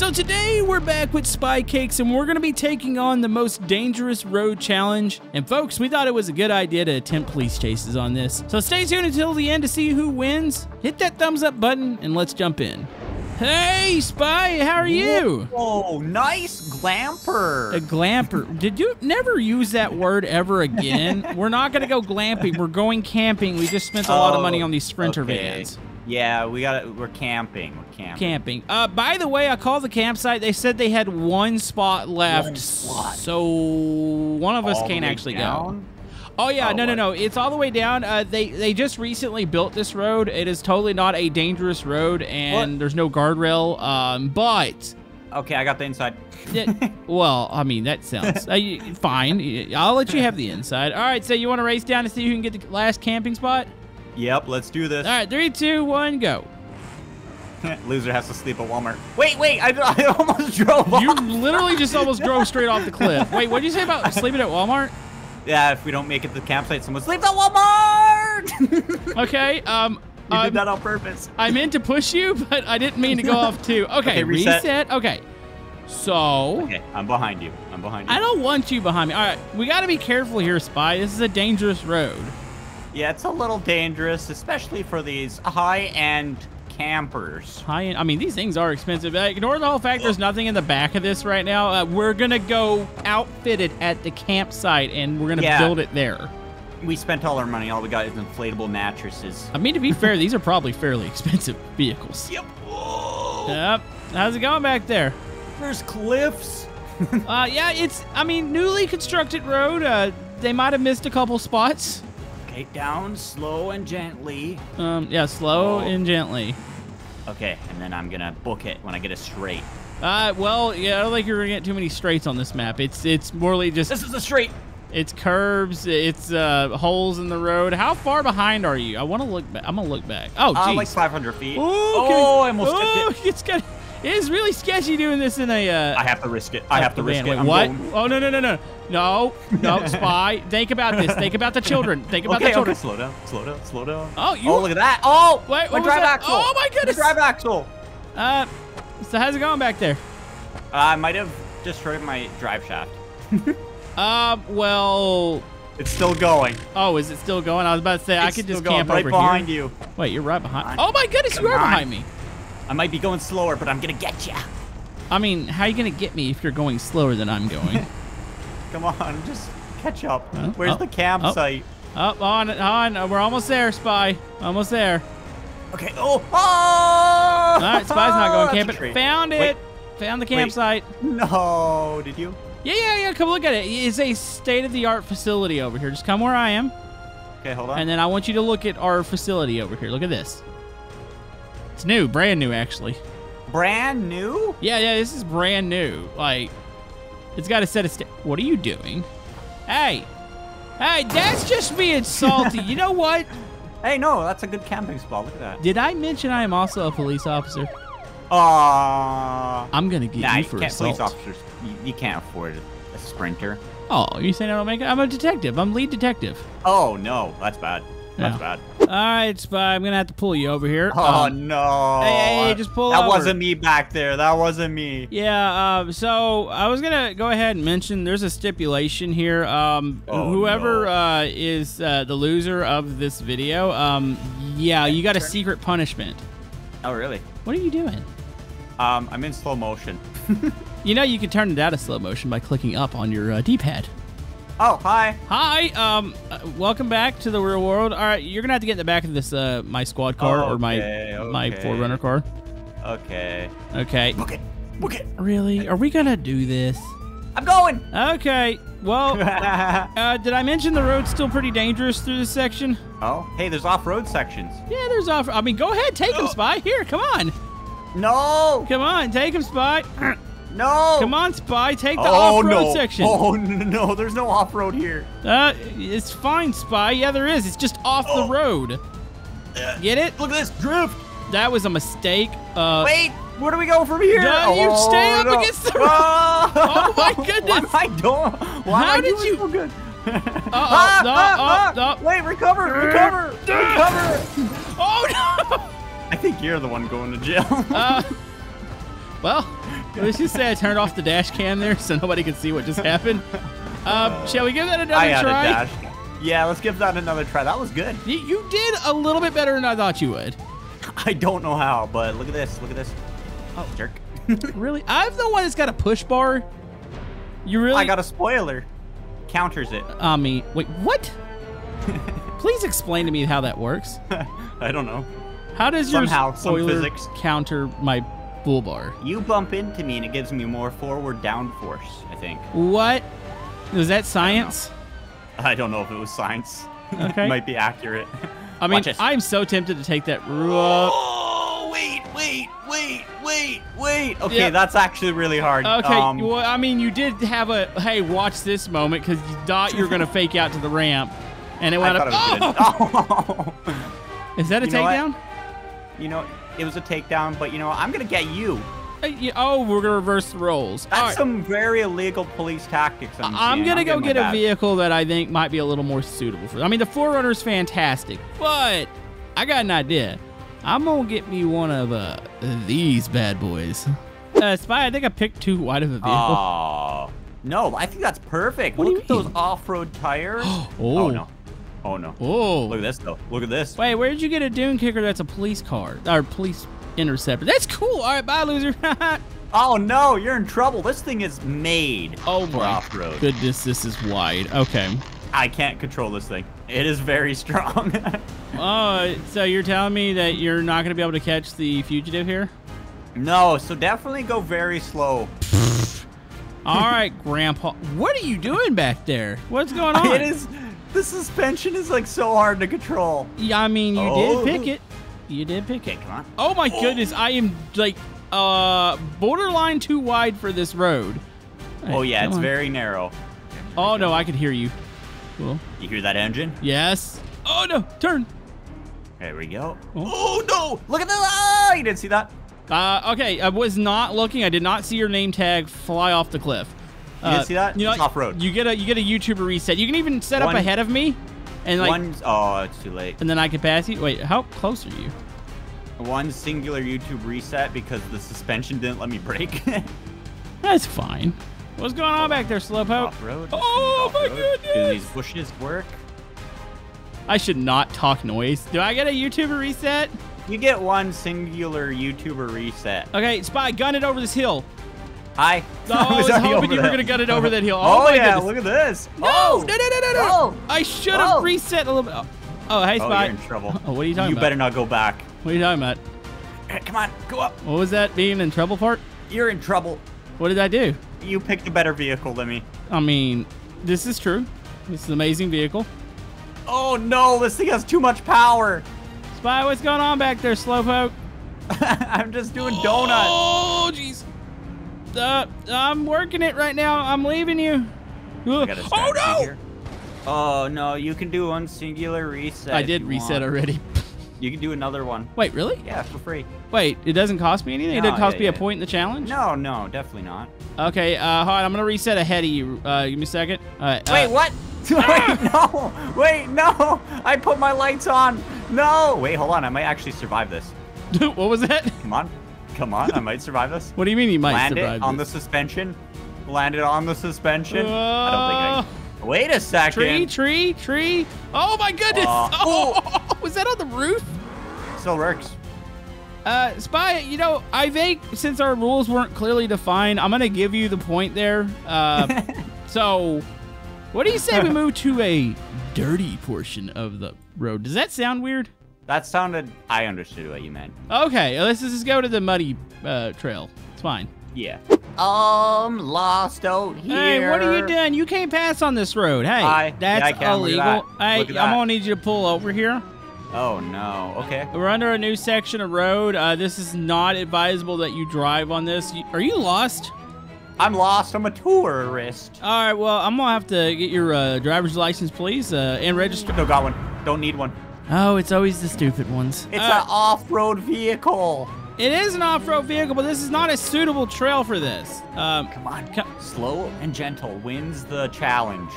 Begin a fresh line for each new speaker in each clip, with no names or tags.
So today we're back with Spycakes and we're going to be taking on the most dangerous road challenge. And folks, we thought it was a good idea to attempt police chases on this. So stay tuned until the end to see who wins. Hit that thumbs up button and let's jump in. Hey, Spy, how are you?
Oh, nice glamper.
A glamper. Did you never use that word ever again? we're not going to go glamping. We're going camping. We just spent a lot of money on these Sprinter
okay.
vans.
Yeah, we got it. We're camping. We're camping.
Camping. Uh, by the way, I called the campsite. They said they had one spot left.
One spot.
So one of us
All
can't actually
down?
go. Oh yeah,
Oh,
no, no,
what?
no. It's all the way down. Uh, they they just recently built this road. It is totally not a dangerous road, and
What?
there's no guardrail. Um, but
Okay, I got the inside.
yeah, well, I mean that sounds uh, fine. I'll let you have the inside. All right, so you want to race down to see who can get the last camping spot?
Yep, let's do this.
All right, three, two, one, go.
Loser has to sleep at Walmart. Wait, wait, I, I almost drove
You literally just almost drove straight off the cliff. Wait, what did you say about sleeping at Walmart?
Yeah, if we don't make it to the campsite, someone sleeps at Walmart.
Okay, um,
you
um,
did that on purpose.
I meant to push you, but I didn't mean to go off too. Okay,
Okay, reset.
reset. Okay, so
Okay, I'm behind you. I'm behind you.
I don't want you behind me. All right, we got to be careful here, Spy. This is a dangerous road.
Yeah, it's a little dangerous, especially for these high-end campers.
High. I mean, these things are expensive. Uh, ignore the whole fact there's nothing in the back of this right now. Uh, we're gonna go outfitted at the campsite, and we're gonna
Yeah.
build it there.
We spent all our money. All we got is inflatable mattresses.
I mean, to be fair, these are probably fairly expensive vehicles.
Yep. Whoa.
Yep. How's it going back there?
There's cliffs.
Uh, yeah, it's, I mean, newly constructed road. Uh, they might have missed a couple spots.
Okay, down slow and gently.
Um, yeah, slow
Oh.
and gently.
Okay, and then I'm gonna book it when I get it straight.
Uh, well, yeah, I don't think you're gonna get too many straights on this map. It's, it's morely just,
This is a straight.
it's curves, it's, uh, holes in the road. How far behind are you? I want to look back. I'm gonna look back. Oh,
Uh,
geez.
like 500 feet.
Ooh, okay.
Oh, I almost
oh,
tipped it.
It's got, it is really sketchy doing this in a, uh,
I have to risk it. I have to risk it.
Wait,
I'm
what?
going-
Oh no no no no no no spy. Think about this. Think about the children. Think about
Okay,
the children.
okay, slow down, slow down, slow down.
Oh, you.
Oh, look at that. Oh,
Wait,
my
what
drive
that?
axle.
Oh, my goodness.
The drive axle.
Uh, so how's it going back there?
I might have destroyed my drive shaft.
Um, well,
It's still going.
oh, is it still going? I was about to say I could just camp
right
over
behind
here.
you.
Wait, you're right behind.
Come.
Oh my goodness, you are
on.
behind me.
I might be going slower, but I'm gonna get ya.
I mean, how are you gonna get me if you're going slower than I'm going?
Come on, just catch up.
Oh,
Where's
oh,
the campsite? Oh.
Up on, on. Uh, we're almost there, spy. Almost there.
Okay. Oh. Oh.
All right, spy's not going camping. Found
Wait.
it. Found the campsite.
No, did you?
Yeah, yeah, yeah. Come look at it. It's a state-of-the-art facility over here. Just come where I am,
Okay, hold on.
and then I want you to look at our facility over here. Look at this. It's new, brand new, actually.
Brand new?
Yeah, yeah. This is brand new. Like, it's got a set of. What are you doing? Hey, hey, that's just being salty. you know what?
Hey, no, that's a good camping spot. Look at that.
Did I mention I am also a police officer?
Aw.
I'm gonna get
Nah,
you
you
for
can't,
assault.
police officers, you, you can't afford a sprinter.
Oh, you saying I don't make it? I'm a detective. I'm lead detective.
Oh, no, that's bad. That's
Yeah.
bad.
All right, spy. I'm gonna have to pull you over here.
Oh,
Um,
no.
hey, hey, hey, just pull
That
over.
wasn't me back there. That wasn't me.
Yeah, um, so I was gonna go ahead and mention there's a stipulation here. Um,
Oh,
whoever
no.
uh, is uh, the loser of this video, um, yeah, you got a secret punishment.
Oh, really?
What are you doing?
Um, I'm in slow motion.
You know you can turn it out of slow motion by clicking up on your uh, D-pad.
Oh, hi.
Hi, um, uh, welcome back to the real world. All right, you're gonna have to get in the back of this uh, my squad car or my
Okay,
my. Forerunner car.
Okay.
Okay.
Book it. Book it.
Really? Are we gonna do this?
I'm going.
Okay. Well, uh, did I mention the road's still pretty dangerous through this section?
oh, hey, there's off-road sections.
Yeah, there's off. I mean, go ahead, take him, Spy. Here, come on,
No.
come on, take him, Spy.
No.
Come on, Spy, take the
Oh,
off-road
no.
section.
Oh, no. There's no off-road here.
Uh, it's fine, Spy. Yeah, there is. It's just off
Oh.
the road. Get it?
Look at this drift.
That was a mistake. Uh,
Wait, where do we go from here?
No, you stay up
no.
against the-
Oh,
Oh, my
Why
goodness.
am I doing? Why
How
am I
did you-
so good?
Uh-oh,
Ah,
no,
ah,
oh,
ah.
no.
Wait, recover, recover, recover.
Oh no!
I think you're the one going to jail.
Uh, Well, let's just say I turned off the dash cam there so nobody could see what just happened. Um, shall we give that another
I had
try?
a dash. Yeah, let's give that another try. That was good.
You, you did a little bit better than I thought you would.
I don't know how, but look at this. Look at this. Oh, jerk.
Really? I'm the one that's got a push bar. You really?
I got a spoiler. Counters it.
I mean, wait, what? Please explain to me how that works.
I don't know.
How does
Somehow,
your
some
spoiler
physics.
counter my bull bar?
You bump into me and it gives me more forward down force, I think.
What? Was that science?
I don't know if it was science.
Okay.
Might be accurate.
I mean, I'm so tempted to take that.
Oh, wait, wait, wait, wait, wait. Okay,
Yeah.
that's actually really hard.
Okay,
Um,
well, I mean, you did have a hey, watch this moment because you thought you were gonna fake out to the ramp, and it went
thought
up.
it good.
Oh! Is that a
You
takedown?
you know, it was a takedown, but you know? I'm gonna get you.
Uh, yeah, Oh, we're gonna reverse the roles.
That's
right.
some very illegal police tactics. I'm,
I'm gonna go get a vehicle that I think might be a little more suitable for. I mean, the Forerunner's fantastic, but I got an idea. I'm gonna get me one of uh, these bad boys. Uh, Spy, I think I picked too wide of a vehicle.
Oh no, I think that's perfect.
What do
Look
you
at those off-road tires.
Oh.
oh no, oh no.
oh,
Look at this though. Look at this.
wait, where did you get a dune kicker that's a police car or police interceptor? That's cool. All right, bye, loser.
Oh no, you're in trouble. This thing is made
oh
for off-road.
goodness, this is wide. Okay.
I can't control this thing. It is very strong.
Oh, so you're telling me that you're not gonna be able to catch the fugitive here?
no, so definitely go very slow.
All right, Grandpa. What are you doing back there? What's going on?
It is. The suspension is like so hard to control.
Yeah, I mean, you
Oh.
did pick it. You did pick it.
come on.
Oh my goodness, I am like uh borderline too wide for this road.
Oh yeah, it's
on.
very narrow.
Oh no, I could hear you. Cool.
You hear that engine?
Yes. Oh no, turn.
There we go.
Oh.
Oh, no! Look at that! Oh, you didn't see that?
Uh, okay, I was not looking. I did not see your name tag fly off the cliff.
You didn't uh, see that?
You know,
It's off-road.
You get a you get a YouTuber reset. You can even set up ahead of me, and like,
one oh, it's too late.
and then I can pass you. Wait, how close are you?
One singular YouTube reset because the suspension didn't let me brake.
That's fine. What's going on back there, Slowpoke?
off road.
Oh my
Do
goodness!
these bushes work?
I should not talk noise. Do I get a YouTuber reset?
You get one singular YouTuber reset.
Okay, Spy, gun it over this hill.
Hi.
Oh, I was
already
hoping you were gonna gun it over that hill. Oh,
Oh,
my
yeah,
goodness.
look at this.
No,
oh.
no, no, no, no, no.
Oh.
I should have
Oh.
reset a little bit. Oh, oh hey,
Oh,
Spy.
you're in trouble.
Oh, what are you talking
You
about?
You better not go back.
What are you talking about?
Come on, go up.
What was that being in trouble part?
You're in trouble.
What did I do?
You picked a better vehicle than me.
I mean, this is true. This is an amazing vehicle.
Oh no, this thing has too much power.
Spy, what's going on back there, Slowpoke?
I'm just doing donuts.
Oh, jeez. Uh, I'm working it right now. I'm leaving you. Oh, no!
here. Oh no, you can do one singular reset.
I did reset
want.
already.
You can do another one.
Wait, really?
Yeah, for free.
Wait, it doesn't cost me anything? it doesn't cost
yeah,
me a point in the challenge?
No, no, definitely not.
Okay, uh, hold on. I'm going to reset ahead of you. Uh, give me a second. Uh,
Wait,
uh,
what? Wait, no! Wait, no! I put my lights on. No! Wait, hold on. I might actually survive this.
what was that?
Come on, come on. I might survive this.
What do you mean you might
Land
survive
it on the suspension. Land it on the suspension. I don't think I. Wait a second.
Tree, tree, tree. Oh, my goodness.
Uh,
oh, was that on the roof?
Still works.
Uh, Spy, you know, I think since our rules weren't clearly defined, I'm going to give you the point there. Uh, so, what do you say we move to a dirty portion of the road? Does that sound weird?
That sounded. I understood what you meant.
Okay, let's just go to the muddy uh, trail. It's fine.
Yeah. Um, lost out here.
Hey, what are you doing? You can't pass on this road. Hey,
Hi. Yeah,
that's
I can. Look at
illegal.
that.
Hey, I'm gonna need you to pull over here.
Oh no. Okay.
We're under a new section of road. Uh, this is not advisable that you drive on this. Are you lost?
I'm lost. I'm a tourist.
All right. Well, I'm gonna have to get your uh, driver's license, please, uh, and register.
No, got one. Don't need one.
Oh, it's always the stupid ones.
It's
Uh,
an off-road vehicle.
It is an off-road vehicle, but this is not a suitable trail for this. Um,
Come on.
co-
Slow and gentle wins the challenge.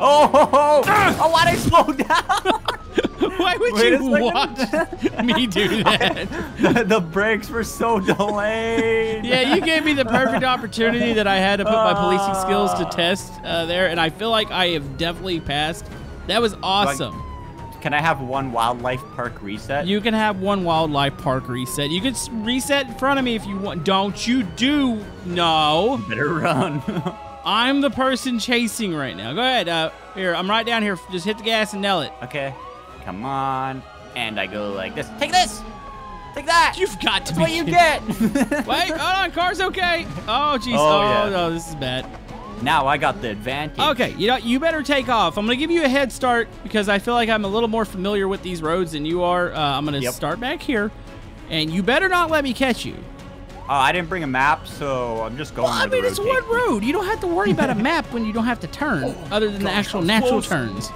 Oh, ho, ho. oh why'd I slow down?
Why would
Wait
you
second.
watch me do that?
the, the brakes were so delayed.
Yeah, you gave me the perfect opportunity that I had to put my policing skills to test uh, there, and I feel like I have definitely passed. That was awesome.
Can I have one wildlife park reset?
You can have one wildlife park reset. You can reset in front of me if you want. Don't you do no.
better run.
I'm the person chasing right now. Go ahead. Uh, here, I'm right down here. Just hit the gas and nail it.
okay, come on. And I go like this. Take this. Take that.
You've got to
That's
be
what you get.
Wait, hold on. Car's okay. Oh, jeez.
Oh,
Oh,
yeah.
no, this is bad.
Now I got the advantage.
Okay, you know, you better take off. I'm gonna give you a head start because I feel like I'm a little more familiar with these roads than you are. Uh, I'm gonna
Yep.
start back here, and you better not let me catch you.
Oh, I didn't bring a map, so I'm just going.
Well, I mean, it's one road. You don't have to worry about a map when you don't have to turn, other than the actual natural
close.
turns.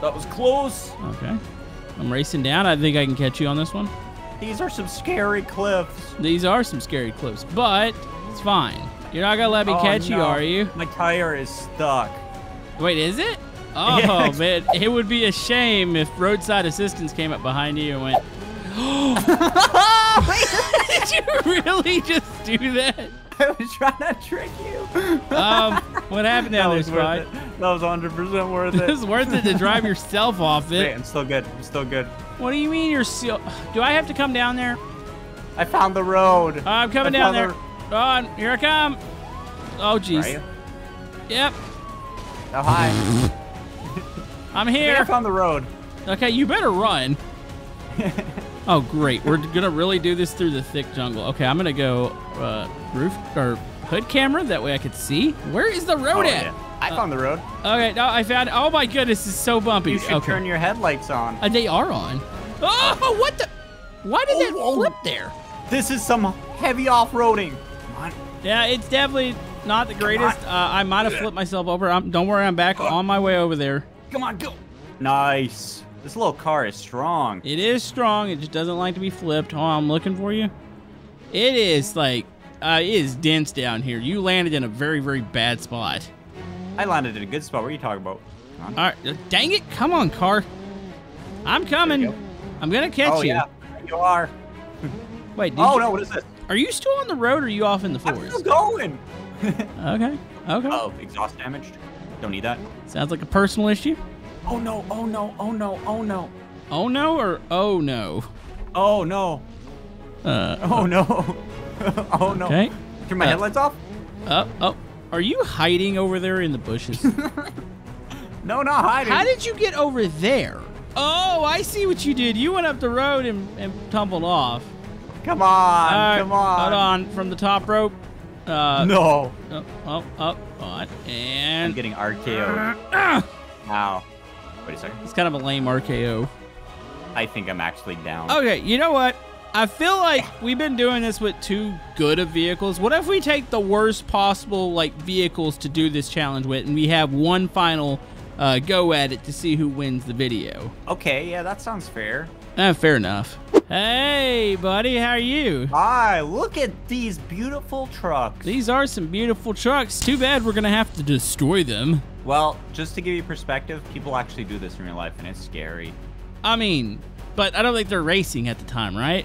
That was close.
Okay, I'm racing down. I think I can catch you on this one.
These are some scary cliffs.
These are some scary cliffs, but it's fine. You're not gonna let me
Oh,
catch you, are you?
My tire is stuck.
Wait, is it? Oh
Yeah.
man, it would be a shame if roadside assistance came up behind you and went. Did you really just do that?
I was trying to trick you.
Um, what happened down there,
was
Spy?
worth it. That was 100% worth
It
it.
was worth it to drive yourself off
Wait,
it.
I'm still good. I'm still good.
What do you mean you're still? Do I have to come down there?
I found the road.
Uh, I'm coming
I
down
found
On, here I come. Oh jeez. Yep,
Oh, hi.
I'm
I think I
here.
found the road.
Okay, you better run. oh great, we're gonna really do this through the thick jungle. Okay, I'm gonna go uh, roof or hood camera. That way I could see. Where is the road
Oh,
at?
yeah. I found the road.
Okay, no, I found. Oh my goodness, it's so bumpy.
You should
okay.
turn your headlights on.
Uh, they are on. Oh, what the? Why did that
Oh, oh.
flip there?
This is some heavy off-roading. Come on.
Yeah, it's definitely not the greatest. Uh, I might have flipped myself over. I'm, don't worry, I'm back on my way over there.
Come on, go. Nice. This little car is strong.
It is strong. It just doesn't like to be flipped. Oh, I'm looking for you. It is like, uh, it is dense down here. You landed in a very, very bad spot.
I landed in a good spot. What are you talking about?
All right, dang it! Come on, car. I'm coming.
go.
I'm gonna catch
oh,
you.
yeah. You are.
Wait, did
Oh,
you-
no. What is this?
Are you still on the road or are you off in the
I'm
forest?
still going.
Okay. Okay.
oh, exhaust damaged. Don't need that.
Sounds like a personal issue.
Oh, no. Oh, no. Oh, no. Oh, no.
Oh no or oh no?
Oh, no.
Uh,
Oh, no. oh, no.
okay.
Turn my
Uh,
headlights off?
Oh, oh. Are you hiding over there in the bushes?
No, not hiding.
How did you get over there? Oh, I see what you did. You went up the road and, and tumbled off.
Come on.
All right,
come on.
Hold on. From the top rope. Uh,
No.
Oh, oh, oh, on. and...
I'm getting RKO'd.
Ah!
Ow. Wait a second.
It's kind of a lame RKO.
I think I'm actually down.
Okay, you know what? I feel like we've been doing this with too good of vehicles. What if we take the worst possible like vehicles to do this challenge with, and we have one final uh, go at it to see who wins the video?
Okay, yeah, that sounds fair.
Eh, fair enough. Hey, buddy, how are you?
Hi, look at these beautiful trucks.
These are some beautiful trucks. Too bad we're gonna have to destroy them.
Well, just to give you perspective, people actually do this in real life, and it's scary.
I mean, but I don't think they're racing at the time, right?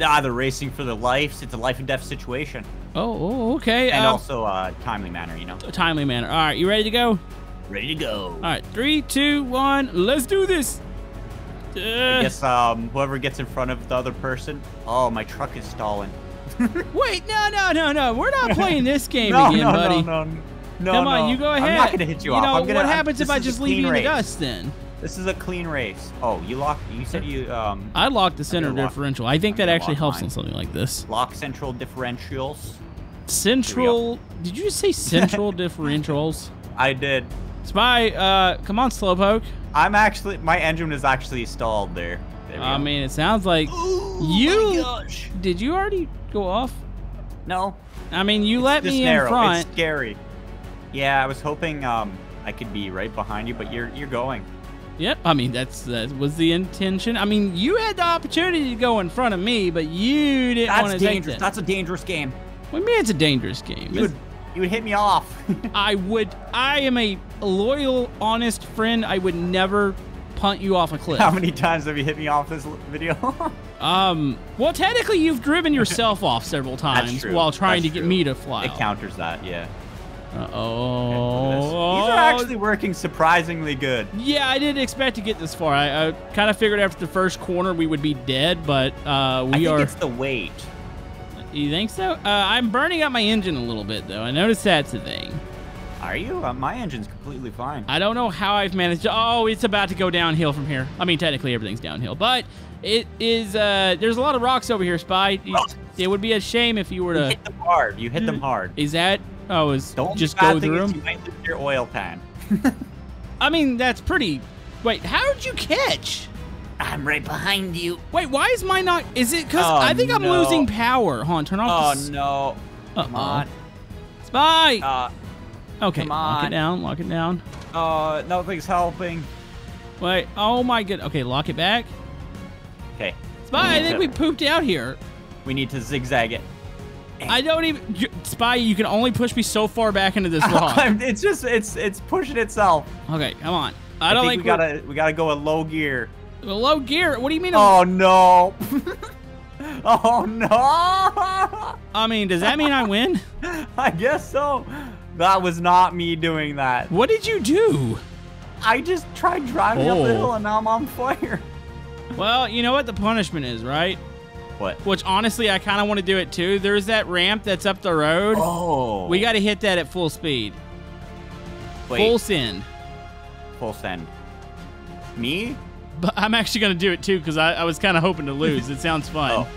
Ah, they're racing for their lives. It's a life and death situation.
Oh, oh okay.
And
um,
also uh, timely manner, you know.
a timely manner. All right, you ready to go?
Ready to go.
All right, three, two, one. Let's do this. Uh,
I guess um, whoever gets in front of the other person. Oh, my truck is stalling.
Wait, no, no, no, no. We're not playing this game
no,
again,
no,
buddy.
no, no, no.
Come on,
no.
you go ahead.
I'm not gonna hit you,
You
off.
know
I'm gonna,
what
I'm-
happens if I just leave you in the dust? Then
This is a clean race. Oh, you locked. You said you um
I locked the center
gonna lock-
differential. I think
I'm
that actually helps
mine.
on something like this.
lock central differentials.
Central. Did you just say central differentials?
I did.
Spy, uh, come on, Slowpoke.
I'm actually. My engine is actually stalled there. There we
I
go.
mean, it sounds like
Ooh,
you-
My gosh.
Did you already go off?
No.
I mean, you let me
narrow.
in front.
It's scary. Yeah, I was hoping um I could be right behind you, but you're you're going.
Yep. I mean, that's that was the intention. I mean, you had the opportunity to go in front of me, but you didn't want
That's
to take
dangerous.
that.
That's a dangerous game.
What do you mean it's a dangerous game?
You would you would hit me off.
I would. I am a loyal, honest friend. I would never punt you off a cliff.
How many times have you hit me off this video?
Um, well, technically, you've driven yourself off several times while trying
That's
to get me to fly.
it
off.
counters that, yeah.
Uh-oh.
Look at this. These are actually working surprisingly good.
Yeah, I didn't expect to get this far. I, I kind of figured after the first corner we would be dead, but uh,
I
we
think
are.
it's the weight.
You think so? Uh, I'm burning up my engine a little bit, though. I noticed that's a thing.
Are you? Uh, my engine's completely fine.
I don't know how I've managed to. Oh, it's about to go downhill from here. I mean, technically everything's downhill, but it is. Uh, there's a lot of rocks over here, Spy. You- It would be a shame if you were
You
to.
hit them hard. You hit them hard.
Is that? Oh, is
Don't
just go through them?
You might lose your oil pan.
I mean, that's pretty. Wait, how did you catch?
I'm right behind you.
Wait, why is mine not? Is it because
Oh,
I think I'm
no.
losing power? Hold on, turn
Oh
off. the s-
no! Come
Uh-oh.
on.
Spy.
Uh,
okay,
come
lock it down. Lock it down.
uh, nothing's helping.
Wait. Oh my god. Okay, lock it back.
Okay.
Spy, I think
to-
we pooped out here.
We need to zigzag it.
I don't even. you- Spy, you can only push me so far back into this rock.
it's just it's it's pushing itself.
okay, come on. I
I,
don't
think
like
we gotta we gotta go a low gear.
Low gear. What do you mean?
Oh no! oh no!
I mean, does that mean I win?
I guess so. That was not me doing that.
What did you do?
I just tried driving up
Oh.
the hill oh. and now I'm on fire.
Well, you know what the punishment is, right?
What?
Which honestly, I kind of want to do it too. There's that ramp that's up the road.
Oh.
We got to hit that at full speed.
Wait,
Full send.
full,
send.
Me?
But I'm actually going to do it too because I, I was kind of hoping to lose. It sounds fun.
Oh.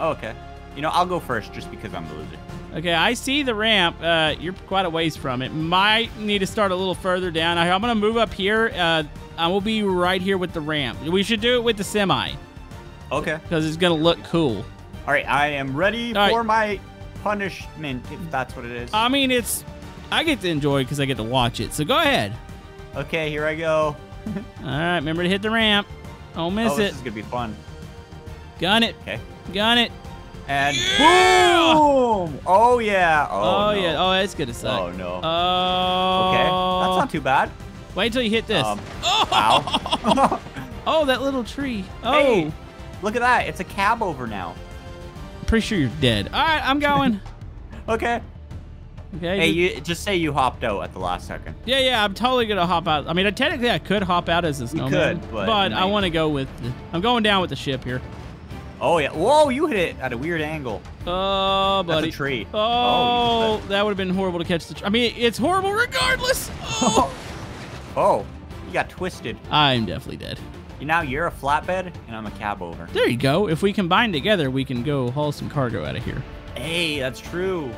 oh. Okay. You know, I'll go first just because I'm the loser.
Okay, I see the ramp. Uh, you're quite a ways from it. Might need to start a little further down. I, I'm going to move up here. Uh, I will be right here with the ramp. We should do it with the semi
Okay.
because it's going to look cool.
All right, I am ready
All right.
for my punishment, if that's what it is.
I mean, it's. I get to enjoy because I get to watch it. So go ahead.
okay, here I go.
All right, remember to hit the ramp. Don't miss
oh,
it.
this is gonna be fun.
Gun it.
Okay.
Gun it.
And
Yeah!
boom! Oh yeah. Oh,
Oh,
no.
yeah. Oh, that's gonna suck.
Oh no.
Oh.
okay, that's not too bad.
Wait until you hit this.
Um,
oh. Oh, that little tree. Oh.
Hey, look at that. It's a cab over now.
Pretty sure you're dead. All right, I'm going.
Okay.
Okay.
Hey, you just say you hopped out at the last second.
Yeah, yeah, I'm totally gonna hop out. I mean, technically, I could hop out as a snowman, You
could, but
I want to go with. The, I'm going down with the ship here.
Oh yeah. Whoa, you hit it at a weird angle.
Oh,
That's
buddy.
a tree.
Oh, oh
you
that would have been horrible to catch the. I mean, it's horrible regardless. Oh.
Oh, you got twisted.
I'm definitely dead.
You now you're a flatbed and I'm a cab over.
There you go. If we combine together, we can go haul some cargo out of here.
Hey, that's true.